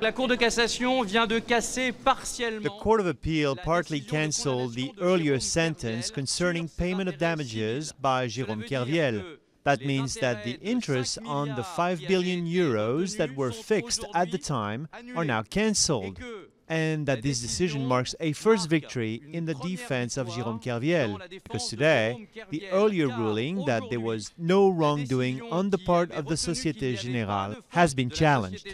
La Cour de cassation vient de casser The Court of Appeal partly cancelled the earlier sentence concerning payment of damages by Jérôme Kerviel. That means that the interest on the 5 billion euros that were fixed at the time are now cancelled, and that this decision marks a first victory in the defense of Jérôme Kerviel, because today, the earlier ruling that there was no wrongdoing on the part of the Société Générale has been challenged.